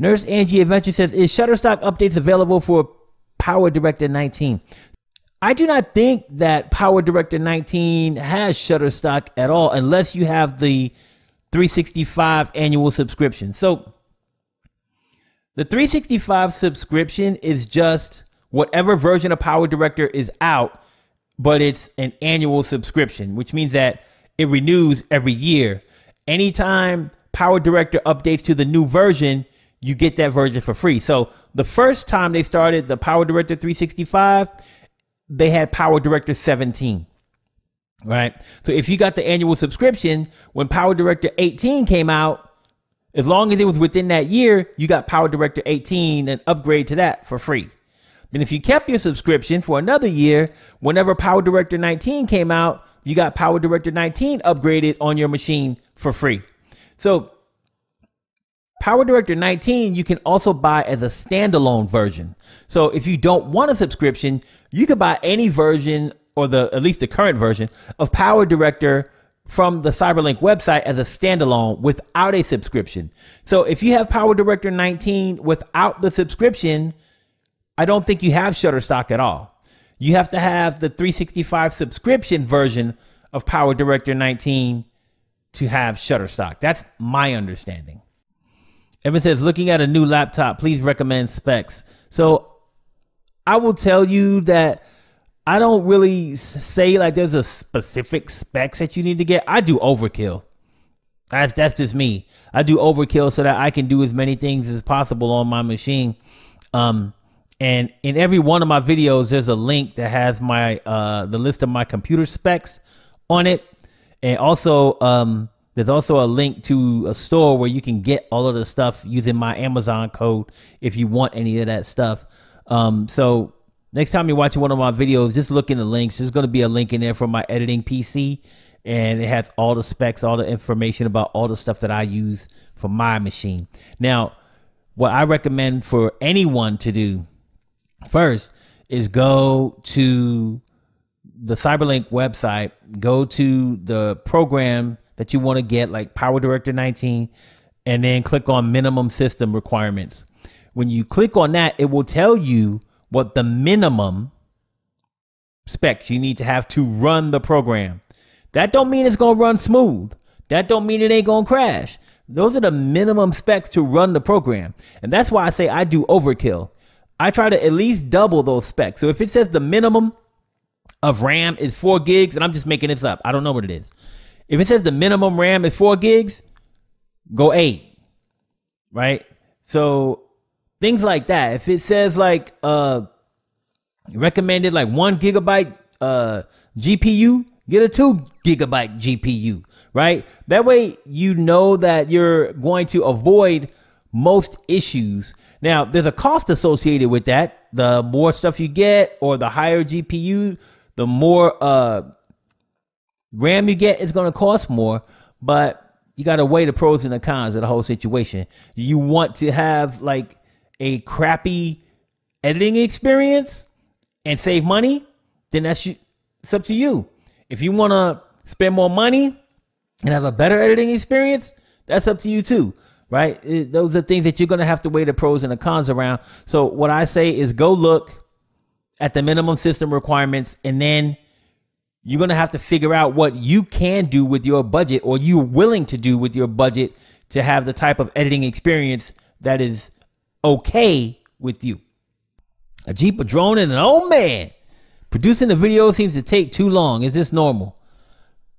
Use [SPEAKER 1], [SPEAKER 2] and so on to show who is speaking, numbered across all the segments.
[SPEAKER 1] Nurse Angie Adventure says, Is Shutterstock updates available for Power Director 19? I do not think that Power Director 19 has Shutterstock at all unless you have the 365 annual subscription. So the 365 subscription is just whatever version of Power Director is out, but it's an annual subscription, which means that it renews every year. Anytime Power Director updates to the new version, you get that version for free. So the first time they started the Power Director 365, they had Power Director 17. Right. So if you got the annual subscription, when Power Director 18 came out, as long as it was within that year, you got Power Director 18 and upgrade to that for free. Then if you kept your subscription for another year, whenever Power Director 19 came out, you got Power Director 19 upgraded on your machine for free. So Power Director 19 you can also buy as a standalone version. So if you don't want a subscription, you could buy any version or the at least the current version of Power Director from the Cyberlink website as a standalone without a subscription. So if you have Power Director 19 without the subscription, I don't think you have Shutterstock at all. You have to have the 365 subscription version of Power Director 19 to have Shutterstock. That's my understanding. Evan says, looking at a new laptop, please recommend specs. So I will tell you that I don't really say like there's a specific specs that you need to get. I do overkill. That's that's just me. I do overkill so that I can do as many things as possible on my machine. Um, and in every one of my videos, there's a link that has my uh, the list of my computer specs on it, and also um, there's also a link to a store where you can get all of the stuff using my Amazon code if you want any of that stuff. Um, so next time you're watching one of my videos, just look in the links. There's going to be a link in there for my editing PC, and it has all the specs, all the information about all the stuff that I use for my machine. Now, what I recommend for anyone to do first is go to the Cyberlink website, go to the program that you want to get, like Power Director 19, and then click on minimum system requirements. When you click on that, it will tell you what the minimum specs you need to have to run the program. That don't mean it's going to run smooth. That don't mean it ain't going to crash. Those are the minimum specs to run the program. And that's why I say I do overkill. I try to at least double those specs. So if it says the minimum of RAM is 4 gigs and I'm just making this up. I don't know what it is. If it says the minimum RAM is 4 gigs, go 8. Right? So things like that. If it says like uh recommended like one gigabyte uh GPU, get a two gigabyte GPU, right? That way you know that you're going to avoid most issues. Now, there's a cost associated with that. The more stuff you get or the higher GPU, the more uh RAM you get is going to cost more, but you got to weigh the pros and the cons of the whole situation. You want to have like a crappy editing experience and save money, then that's it's up to you. If you want to spend more money and have a better editing experience, that's up to you too, right? It, those are things that you're going to have to weigh the pros and the cons around. So what I say is go look at the minimum system requirements and then you're going to have to figure out what you can do with your budget or you're willing to do with your budget to have the type of editing experience that is okay with you. A Jeep, a drone, and an old man. Producing a video seems to take too long. Is this normal?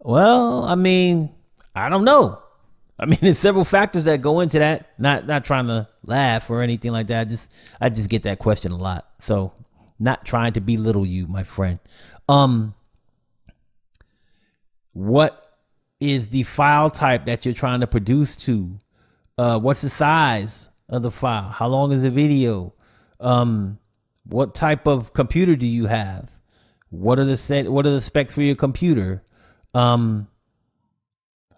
[SPEAKER 1] Well, I mean, I don't know. I mean, there's several factors that go into that. Not not trying to laugh or anything like that. I just I just get that question a lot. So, not trying to belittle you, my friend. Um, what is the file type that you're trying to produce to? Uh, what's the size? of the file? How long is the video? Um, what type of computer do you have? What are the set? What are the specs for your computer? Um,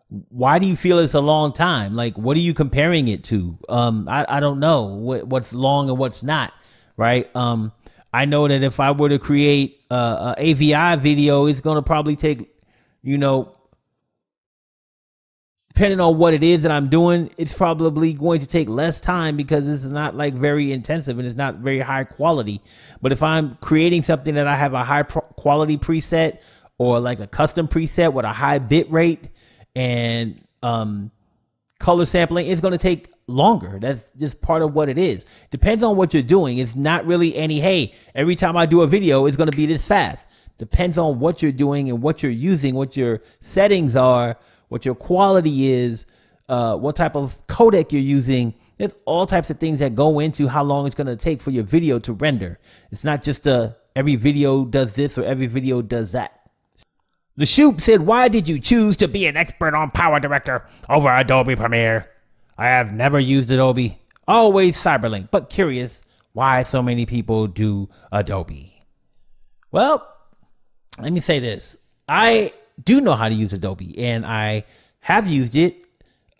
[SPEAKER 1] why do you feel it's a long time? Like, what are you comparing it to? Um, I, I don't know what, what's long and what's not, right? Um, I know that if I were to create a, a AVI video, it's going to probably take, you know, depending on what it is that I'm doing, it's probably going to take less time because it's not like very intensive and it's not very high quality. But if I'm creating something that I have a high quality preset or like a custom preset with a high bit rate and um, color sampling, it's going to take longer. That's just part of what it is. Depends on what you're doing. It's not really any, hey, every time I do a video, it's going to be this fast. Depends on what you're doing and what you're using, what your settings are what your quality is, uh, what type of codec you're using. There's all types of things that go into how long it's going to take for your video to render. It's not just a uh, every video does this or every video does that. The Shoop said, Why did you choose to be an expert on Power Director over Adobe Premiere? I have never used Adobe, always Cyberlink, but curious why so many people do Adobe. Well, let me say this. I do know how to use Adobe, and I have used it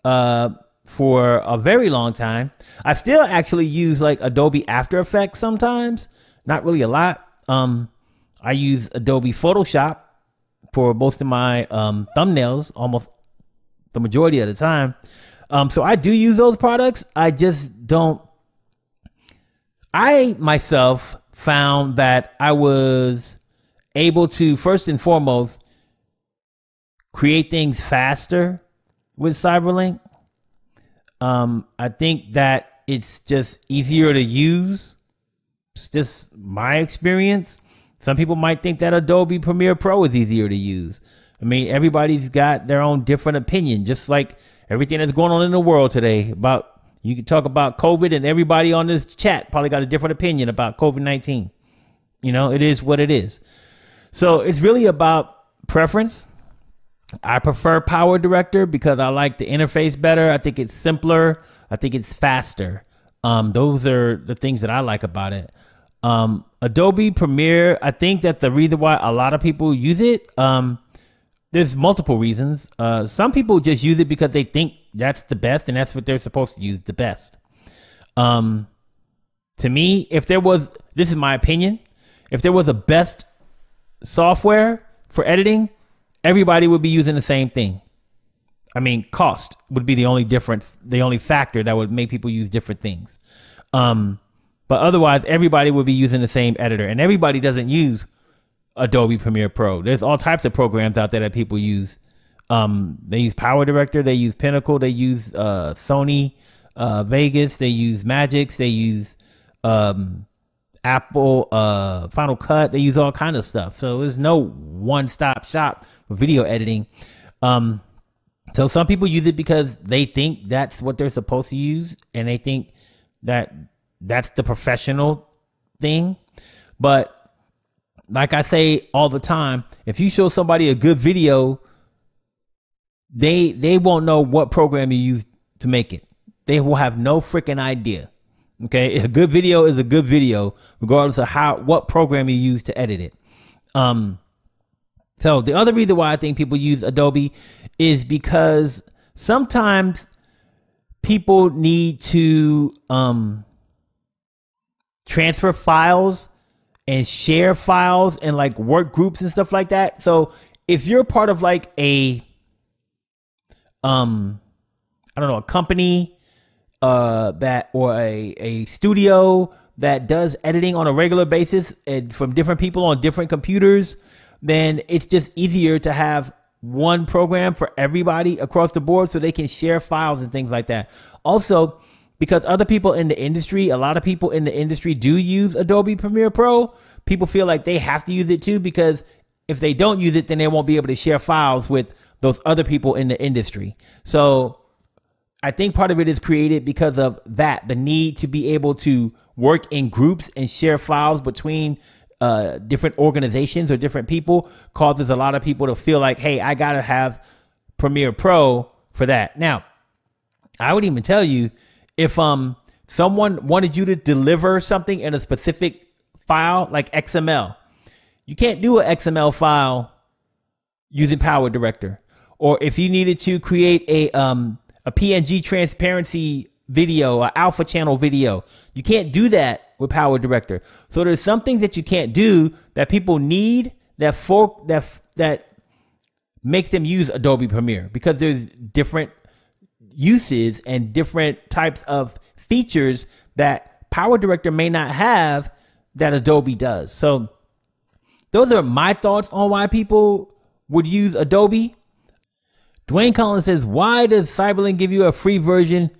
[SPEAKER 1] uh, for a very long time. I still actually use like Adobe After Effects sometimes, not really a lot. Um, I use Adobe Photoshop for most of my um, thumbnails, almost the majority of the time. Um, so I do use those products. I just don't. I myself found that I was able to first and foremost create things faster with Cyberlink. Um, I think that it's just easier to use. It's just my experience. Some people might think that Adobe Premiere Pro is easier to use. I mean, everybody's got their own different opinion, just like everything that's going on in the world today about you can talk about COVID and everybody on this chat probably got a different opinion about COVID-19. You know, it is what it is. So it's really about preference. I prefer Power Director because I like the interface better. I think it's simpler. I think it's faster. Um, those are the things that I like about it. Um, Adobe Premiere, I think that the reason why a lot of people use it, um, there's multiple reasons. Uh, some people just use it because they think that's the best and that's what they're supposed to use the best. Um, to me, if there was, this is my opinion, if there was a best software for editing, everybody would be using the same thing. I mean, cost would be the only different, the only factor that would make people use different things. Um, but otherwise, everybody would be using the same editor, and everybody doesn't use Adobe Premiere Pro. There's all types of programs out there that people use. Um, they use Power Director, they use Pinnacle, they use uh, Sony uh, Vegas, they use Magix, they use um, Apple uh, Final Cut, they use all kind of stuff. So there's no one-stop shop video editing. Um, so some people use it because they think that's what they're supposed to use, and they think that that's the professional thing. But like I say all the time, if you show somebody a good video, they they won't know what program you use to make it. They will have no freaking idea. Okay, a good video is a good video, regardless of how what program you use to edit it. Um, so the other reason why I think people use Adobe is because sometimes people need to um, transfer files and share files and like work groups and stuff like that. So if you're part of like a um I don't know, a company uh that or a a studio that does editing on a regular basis and from different people on different computers then it's just easier to have one program for everybody across the board so they can share files and things like that. Also, because other people in the industry, a lot of people in the industry do use Adobe Premiere Pro, people feel like they have to use it too because if they don't use it, then they won't be able to share files with those other people in the industry. So I think part of it is created because of that, the need to be able to work in groups and share files between uh, different organizations or different people causes a lot of people to feel like, hey, I got to have Premiere Pro for that. Now, I would even tell you if um someone wanted you to deliver something in a specific file like XML, you can't do an XML file using Power Director. Or if you needed to create a um a PNG transparency video, a alpha channel video, you can't do that with Power Director. So there's some things that you can't do that people need that for that that makes them use Adobe Premiere because there's different uses and different types of features that Power Director may not have that Adobe does. So those are my thoughts on why people would use Adobe. Dwayne Collins says, Why does Cyberlink give you a free version,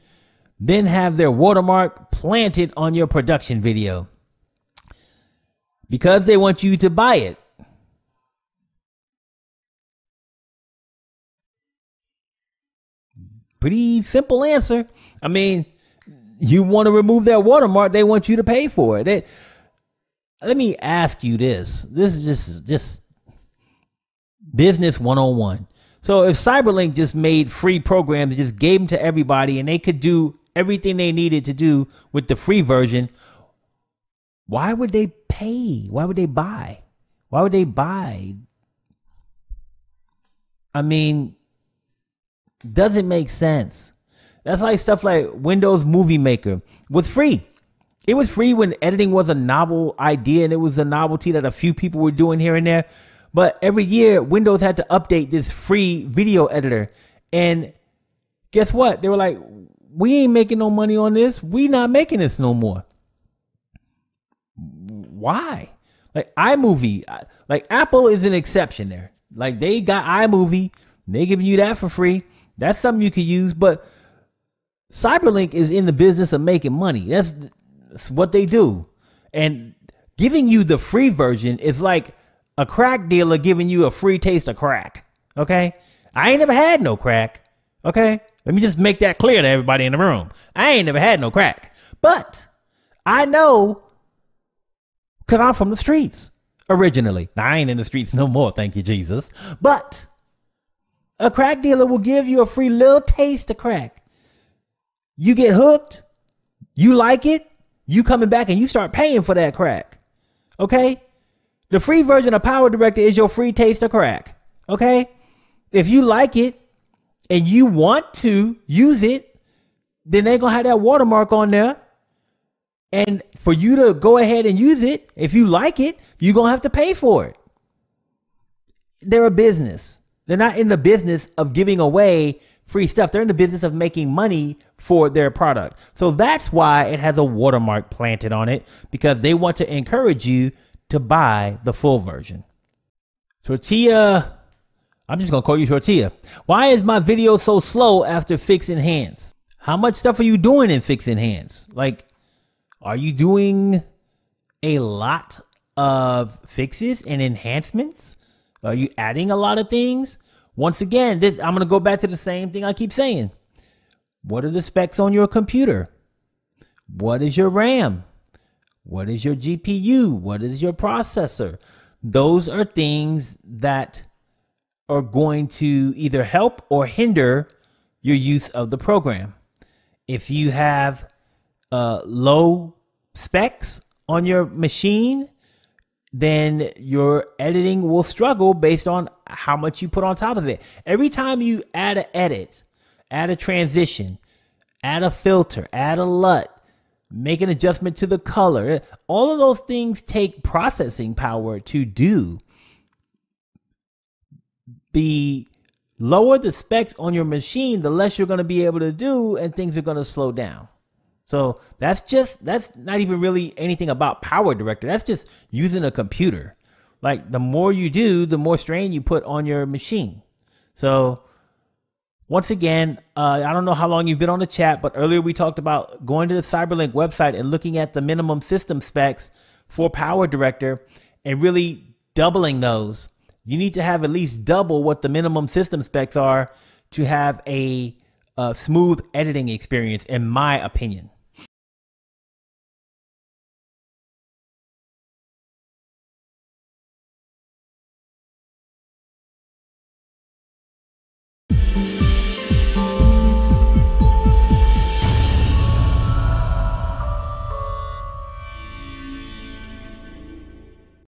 [SPEAKER 1] then have their watermark planted on your production video? Because they want you to buy it. Pretty simple answer. I mean, you want to remove their watermark, they want you to pay for it. Let me ask you this. This is just just business 101. So if Cyberlink just made free programs just gave them to everybody and they could do everything they needed to do with the free version, why would they pay? Why would they buy? Why would they buy? I mean, doesn't make sense. That's like stuff like Windows Movie Maker was free. It was free when editing was a novel idea and it was a novelty that a few people were doing here and there. But every year, Windows had to update this free video editor. And guess what? They were like, we ain't making no money on this. We not making this no more. Why? Like iMovie, uh, like Apple is an exception there. Like they got iMovie, they giving you that for free. That's something you could use, but Cyberlink is in the business of making money. That's, that's what they do. And giving you the free version is like a crack dealer giving you a free taste of crack. Okay? I ain't never had no crack. Okay? Let me just make that clear to everybody in the room. I ain't never had no crack. But I know because I'm from the streets originally. Now, I ain't in the streets no more, thank you, Jesus. But a crack dealer will give you a free little taste of crack. You get hooked, you like it, you coming back and you start paying for that crack. Okay? The free version of Power Director is your free taste of crack. Okay? If you like it and you want to use it, then they're to have that watermark on there. And for you to go ahead and use it, if you like it, you're to have to pay for it. They're a business. They're not in the business of giving away free stuff. They're in the business of making money for their product. So that's why it has a watermark planted on it because they want to encourage you to buy the full version. Tortilla, I'm just to call you Tortilla. Why is my video so slow after Fix Enhance? How much stuff are you doing in Fix Enhance? Like, are you doing a lot of fixes and enhancements? Are you adding a lot of things? Once again, this, I'm to go back to the same thing I keep saying. What are the specs on your computer? What is your RAM? What is your GPU? What is your processor? Those are things that are going to either help or hinder your use of the program. If you have uh, low specs on your machine, then your editing will struggle based on how much you put on top of it. Every time you add an edit, add a transition, add a filter, add a LUT, make an adjustment to the color, all of those things take processing power to do. The lower the specs on your machine, the less you're going to be able to do, and things are going to slow down. So that's just that's not even really anything about Power Director. That's just using a computer. Like the more you do, the more strain you put on your machine. So once again, uh, I don't know how long you've been on the chat, but earlier we talked about going to the Cyberlink website and looking at the minimum system specs for Power Director and really doubling those. You need to have at least double what the minimum system specs are to have a, a smooth editing experience, in my opinion.